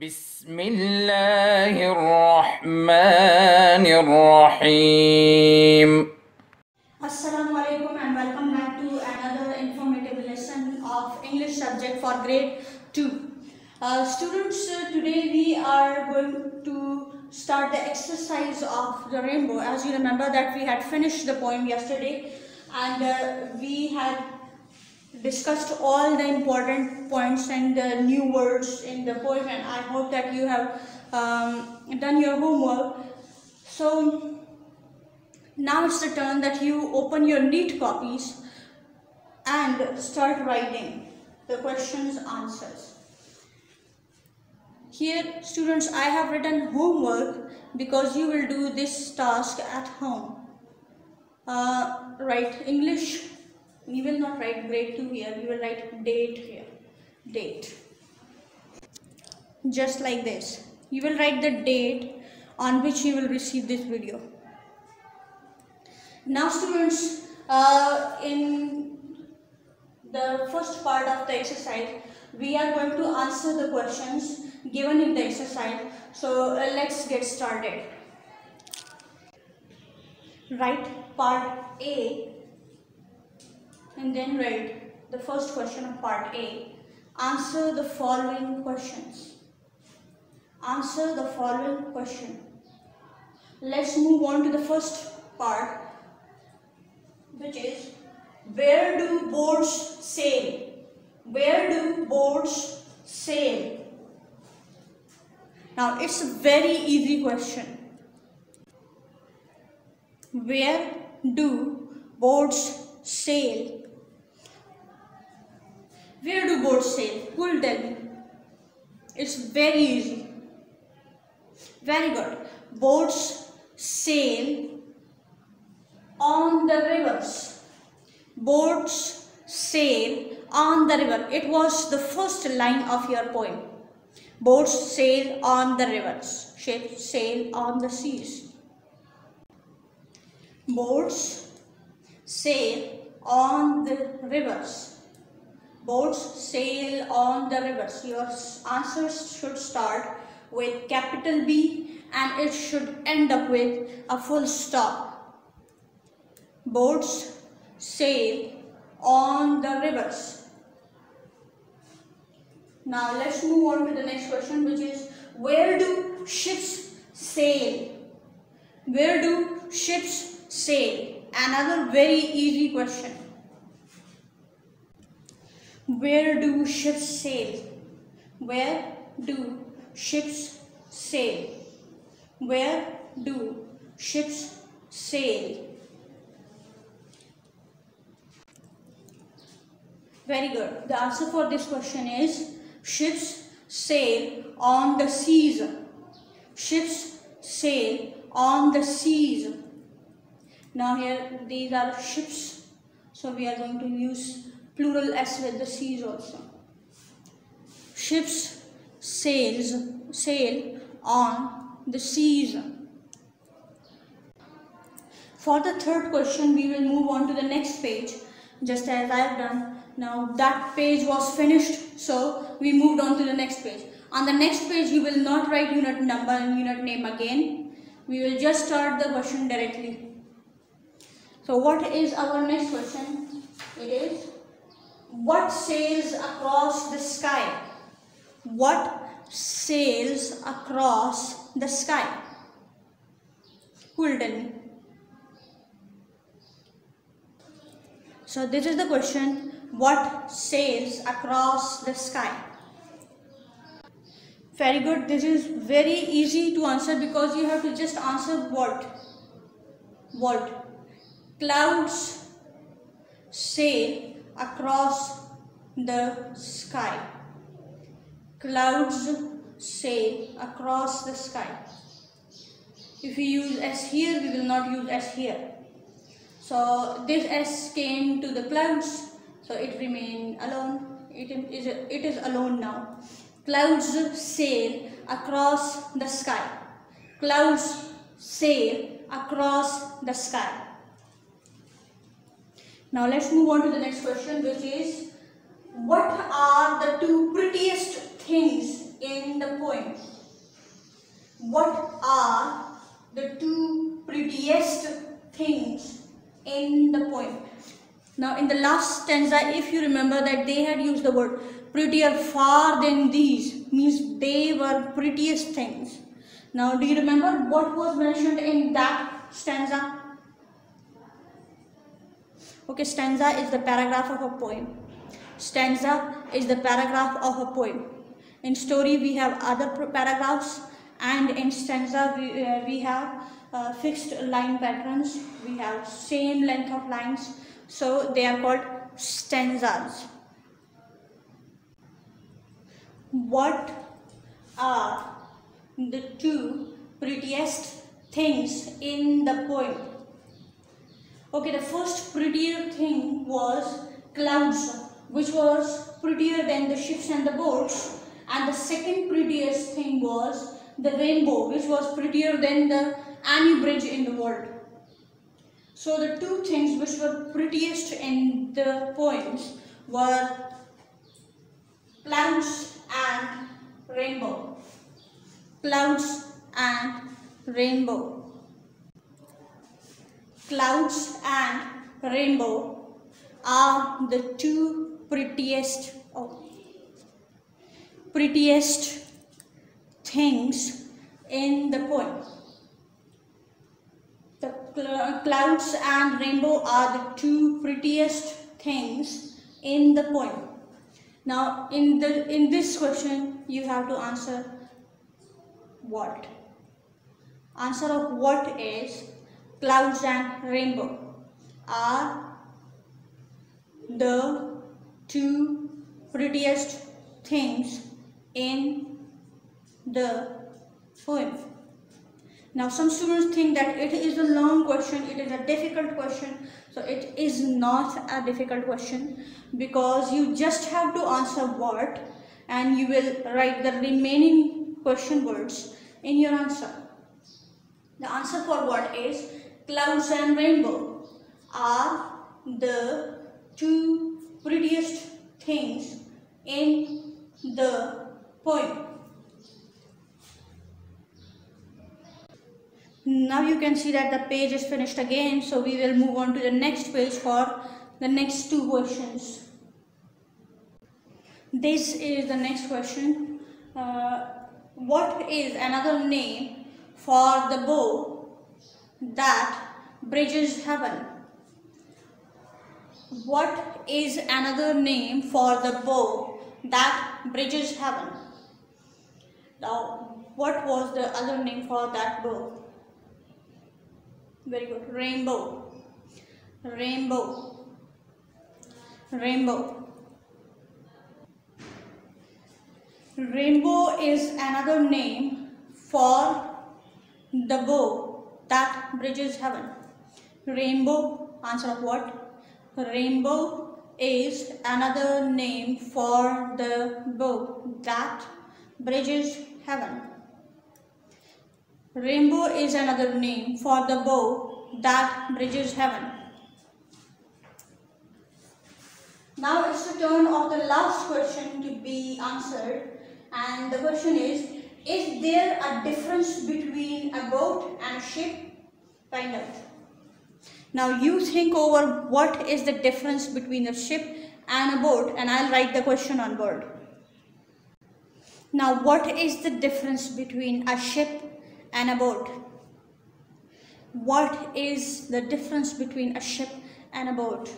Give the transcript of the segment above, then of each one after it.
بسم الله الرحمن الرحيم Assalamu alaikum and welcome back to another informative lesson of English subject for grade 2. Uh, students, uh, today we are going to start the exercise of the rainbow. As you remember that we had finished the poem yesterday and uh, we had discussed all the important points and the new words in the poem and I hope that you have um, done your homework. So now it's the turn that you open your neat copies and start writing the questions answers. Here students I have written homework because you will do this task at home. Uh, write English, you will not write grade 2 here, you will write date here, date. Just like this. You will write the date on which you will receive this video. Now students, uh, in the first part of the exercise, we are going to answer the questions given in the exercise. So uh, let's get started. Write part A and then write the first question of part A. Answer the following questions. Answer the following question. Let's move on to the first part which is where do boats sail? Where do boats sail? Now it's a very easy question. Where do boats sail? Where do boats sail? Who will tell me? It's very easy. Very good. Boats sail on the rivers. Boats sail on the river. It was the first line of your poem. Boats sail on the rivers. Ships sail on the seas. Boats sail on the rivers. Boats sail on the rivers. Your answers should start with capital B and it should end up with a full stop boats sail on the rivers. Now let's move on to the next question which is where do ships sail? Where do ships sail? Another very easy question. Where do ships sail? Where do ships sail? Where do ships sail? Very good. The answer for this question is ships sail on the seas. Ships sail on the seas. Now here these are ships. So we are going to use plural s with the seas also. Ships sails sail on the seas. For the third question we will move on to the next page just as I have done now that page was finished so we moved on to the next page. On the next page you will not write unit number and unit name again. We will just start the question directly. So what is our next question? It is what sails across the sky? What sails across the sky? Who will tell me? So this is the question what sails across the sky? Very good. This is very easy to answer because you have to just answer what? What? Clouds sail across the sky. Clouds sail across the sky. If we use S here, we will not use S here. So this S came to the clouds so it remain alone it is it is alone now clouds sail across the sky clouds sail across the sky now let's move on to the next question which is what are the two prettiest things in the poem. What are the two prettiest things in the poem? Now, in the last stanza, if you remember that they had used the word prettier far than these, means they were prettiest things. Now, do you remember what was mentioned in that stanza? Okay, stanza is the paragraph of a poem. Stanza is the paragraph of a poem. In story, we have other paragraphs, and in stanza, we, uh, we have uh, fixed line patterns. We have same length of lines so they are called stanzas. What are the two prettiest things in the poem? Okay, the first prettier thing was clouds, which was prettier than the ships and the boats. And the second prettiest thing was the rainbow, which was prettier than the any bridge in the world. So the two things which were prettiest in the poems were clouds and rainbow. Clouds and rainbow. Clouds and rainbow are the two prettiest oh, prettiest things in the poem. The clouds and rainbow are the two prettiest things in the poem. Now, in the in this question, you have to answer what? Answer of what is clouds and rainbow are the two prettiest things in the poem. Now some students think that it is a long question, it is a difficult question. So it is not a difficult question because you just have to answer what and you will write the remaining question words in your answer. The answer for what is clouds and rainbow are the two prettiest things in the poem. now you can see that the page is finished again so we will move on to the next page for the next two questions this is the next question uh, what is another name for the bow that bridges heaven what is another name for the bow that bridges heaven now what was the other name for that bow very good. Rainbow. Rainbow. Rainbow. Rainbow is another name for the bow that bridges heaven. Rainbow, answer of what? Rainbow is another name for the bow that bridges heaven. Rainbow is another name for the bow that bridges heaven. Now it's the turn of the last question to be answered and the question is, is there a difference between a boat and a ship? Find out. Now you think over what is the difference between a ship and a boat and I'll write the question on board. Now what is the difference between a ship and a boat. What is the difference between a ship and a boat?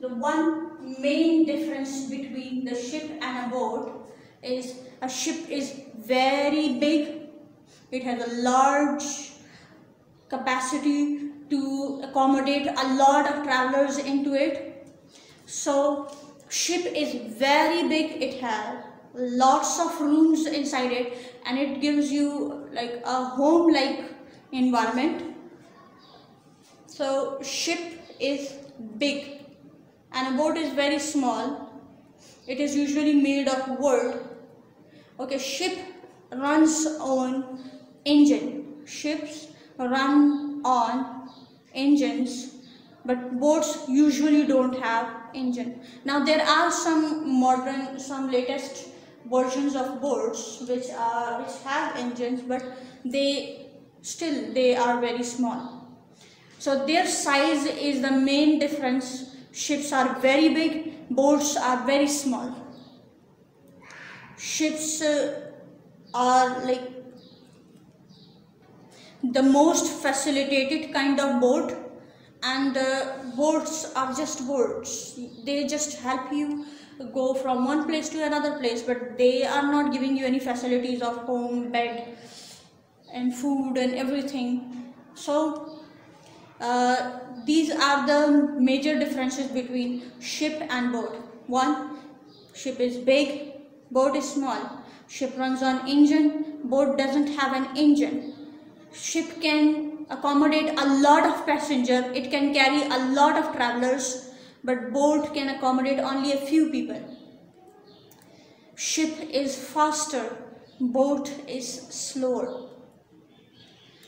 The one main difference between the ship and a boat is a ship is very big. It has a large capacity to accommodate a lot of travelers into it. So ship is very big. It has lots of rooms inside it and it gives you like a home like environment so ship is big and a boat is very small it is usually made of wood okay ship runs on engine. Ships run on engines but boats usually don't have engine. Now there are some modern some latest versions of boats which are which have engines but they still they are very small. So their size is the main difference. Ships are very big boats are very small ships uh, are like the most facilitated kind of boat and uh, boats are just boats. They just help you go from one place to another place but they are not giving you any facilities of home bed and food and everything. So uh, these are the major differences between ship and boat. One ship is big boat is small. Ship runs on engine. Boat doesn't have an engine. Ship can accommodate a lot of passenger. It can carry a lot of travelers but boat can accommodate only a few people. Ship is faster. Boat is slower.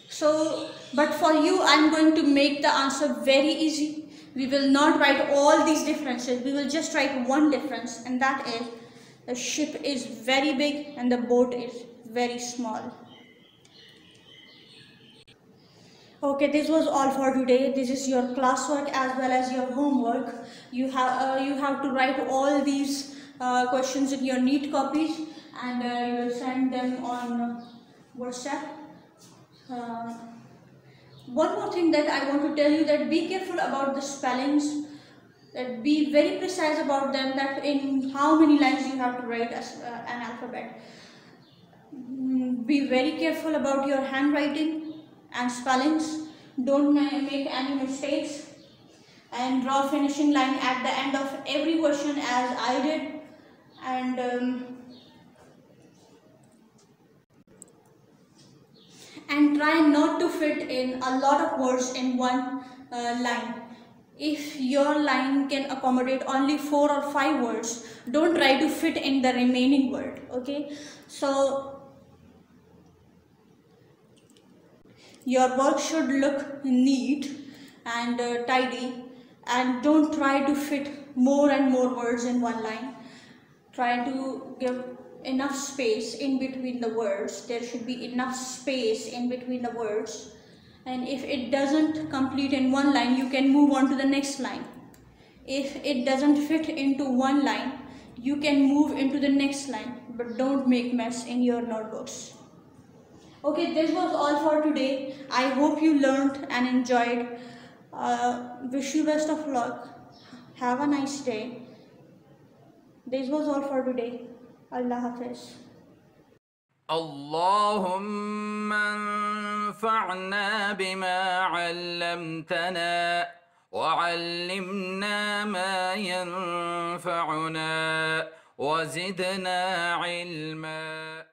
So but for you i'm going to make the answer very easy. We will not write all these differences. We will just write one difference and that is the ship is very big and the boat is very small. Okay this was all for today. This is your classwork as well as your homework. You have uh, you have to write all these uh, questions in your neat copies and uh, you will send them on whatsapp. Uh, one more thing that i want to tell you that be careful about the spellings that be very precise about them that in how many lines you have to write as, uh, an alphabet. Mm, be very careful about your handwriting and spellings. Don't make any mistakes. And draw finishing line at the end of every question as i did. And um, and try not to fit in a lot of words in one uh, line if your line can accommodate only four or five words don't try to fit in the remaining word okay? So your work should look neat and uh, tidy and don't try to fit more and more words in one line. Try to give enough space in between the words. There should be enough space in between the words and if it doesn't complete in one line you can move on to the next line. If it doesn't fit into one line you can move into the next line but don't make mess in your notebooks. Okay this was all for today. I hope you learned and enjoyed. Uh, wish you best of luck. Have a nice day. This was all for today. Allah hafiz اللهم انفعنا بما علمتنا وعلمنا ما ينفعنا وزدنا علما.